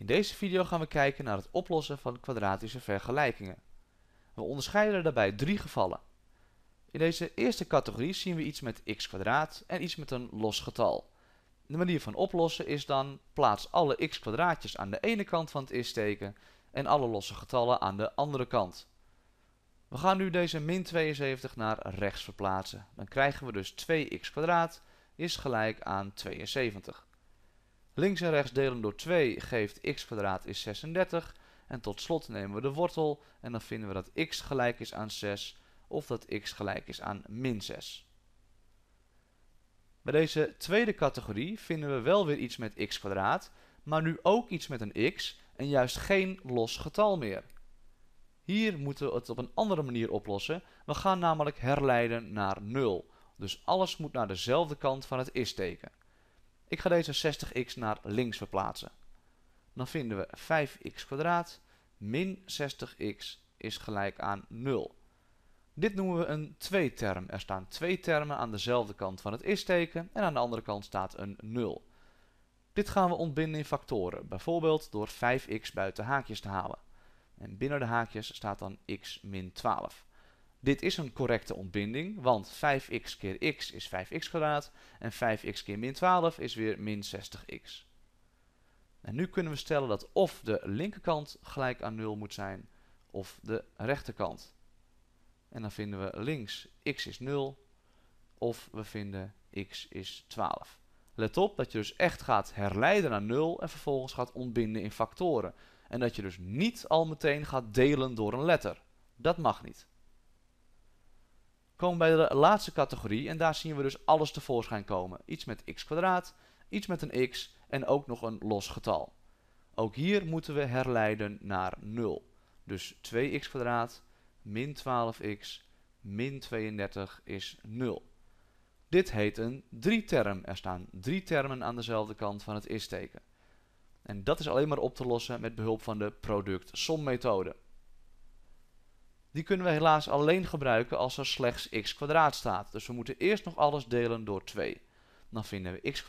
In deze video gaan we kijken naar het oplossen van kwadratische vergelijkingen. We onderscheiden daarbij drie gevallen. In deze eerste categorie zien we iets met x en iets met een los getal. De manier van oplossen is dan plaats alle x kwadraatjes aan de ene kant van het is-teken en alle losse getallen aan de andere kant. We gaan nu deze min 72 naar rechts verplaatsen. Dan krijgen we dus 2x kwadraat is gelijk aan 72. Links en rechts delen door 2 geeft x is 36. En tot slot nemen we de wortel en dan vinden we dat x gelijk is aan 6 of dat x gelijk is aan min 6. Bij deze tweede categorie vinden we wel weer iets met x maar nu ook iets met een x en juist geen los getal meer. Hier moeten we het op een andere manier oplossen. We gaan namelijk herleiden naar 0. Dus alles moet naar dezelfde kant van het is-teken. Ik ga deze 60x naar links verplaatsen. Dan vinden we 5x kwadraat min 60x is gelijk aan 0. Dit noemen we een tweeterm. Er staan twee termen aan dezelfde kant van het is-teken en aan de andere kant staat een 0. Dit gaan we ontbinden in factoren, bijvoorbeeld door 5x buiten haakjes te halen. En binnen de haakjes staat dan x min 12. Dit is een correcte ontbinding, want 5x keer x is 5x kwadraat en 5x keer min 12 is weer min 60x. En nu kunnen we stellen dat of de linkerkant gelijk aan 0 moet zijn of de rechterkant. En dan vinden we links x is 0 of we vinden x is 12. Let op dat je dus echt gaat herleiden naar 0 en vervolgens gaat ontbinden in factoren. En dat je dus niet al meteen gaat delen door een letter. Dat mag niet. Komen bij de laatste categorie en daar zien we dus alles tevoorschijn komen. Iets met x kwadraat, iets met een x en ook nog een los getal. Ook hier moeten we herleiden naar 0. Dus 2x kwadraat min 12x min 32 is 0. Dit heet een drieterm. Er staan drie termen aan dezelfde kant van het is-teken. En dat is alleen maar op te lossen met behulp van de product-som-methode. Die kunnen we helaas alleen gebruiken als er slechts x kwadraat staat. Dus we moeten eerst nog alles delen door 2. Dan vinden we x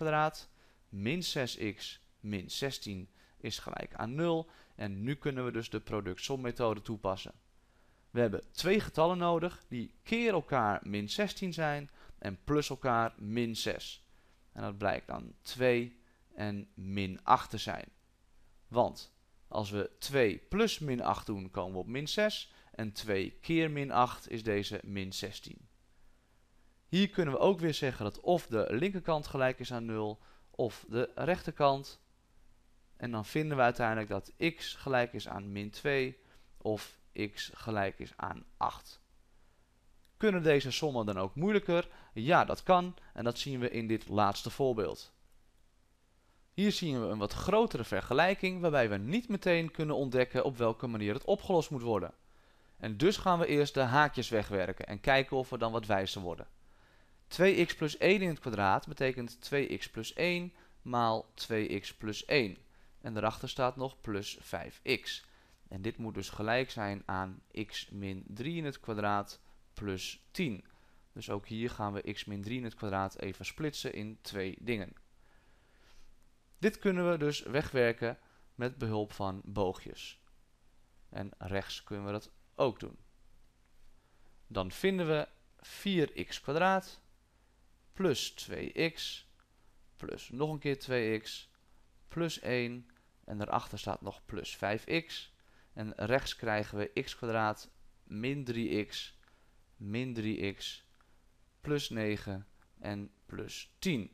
min 6x min 16 is gelijk aan 0. En nu kunnen we dus de product-som-methode toepassen. We hebben twee getallen nodig die keer elkaar min 16 zijn en plus elkaar min 6. En dat blijkt dan 2 en min 8 te zijn. Want als we 2 plus min 8 doen, komen we op min 6. En 2 keer min 8 is deze min 16. Hier kunnen we ook weer zeggen dat of de linkerkant gelijk is aan 0 of de rechterkant. En dan vinden we uiteindelijk dat x gelijk is aan min 2 of x gelijk is aan 8. Kunnen deze sommen dan ook moeilijker? Ja, dat kan en dat zien we in dit laatste voorbeeld. Hier zien we een wat grotere vergelijking waarbij we niet meteen kunnen ontdekken op welke manier het opgelost moet worden. En dus gaan we eerst de haakjes wegwerken en kijken of we dan wat wijzer worden. 2x plus 1 in het kwadraat betekent 2x plus 1 maal 2x plus 1. En daarachter staat nog plus 5x. En dit moet dus gelijk zijn aan x min 3 in het kwadraat plus 10. Dus ook hier gaan we x min 3 in het kwadraat even splitsen in twee dingen. Dit kunnen we dus wegwerken met behulp van boogjes. En rechts kunnen we dat ook doen. Dan vinden we 4x kwadraat plus 2x plus nog een keer 2x plus 1 en daarachter staat nog plus 5x. En rechts krijgen we x kwadraat min 3x min 3x plus 9 en plus 10.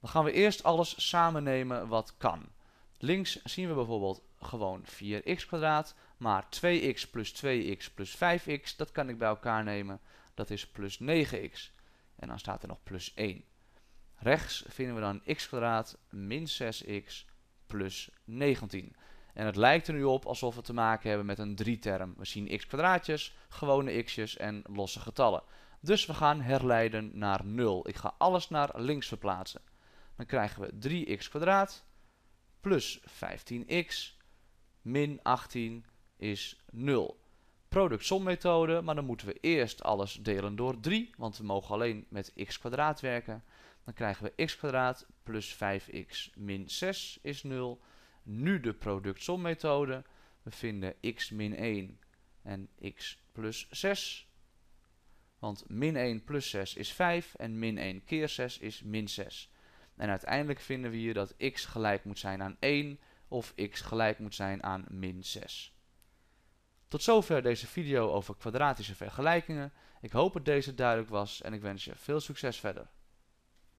Dan gaan we eerst alles samen nemen wat kan. Links zien we bijvoorbeeld gewoon 4x kwadraat, maar 2x plus 2x plus 5x, dat kan ik bij elkaar nemen. Dat is plus 9x. En dan staat er nog plus 1. Rechts vinden we dan x kwadraat min 6x plus 19. En het lijkt er nu op alsof we te maken hebben met een drieterm. We zien x kwadraatjes, gewone x'jes en losse getallen. Dus we gaan herleiden naar 0. Ik ga alles naar links verplaatsen. Dan krijgen we 3x kwadraat plus 15x min 18 is 0. Product-som-methode, maar dan moeten we eerst alles delen door 3, want we mogen alleen met x kwadraat werken. Dan krijgen we x kwadraat plus 5x min 6 is 0. nu de productsommethode. We vinden x min 1 en x plus 6. Want min 1 plus 6 is 5 en min 1 keer 6 is min 6. En uiteindelijk vinden we hier dat x gelijk moet zijn aan 1 of x gelijk moet zijn aan min 6. Tot zover deze video over kwadratische vergelijkingen. Ik hoop dat deze duidelijk was en ik wens je veel succes verder.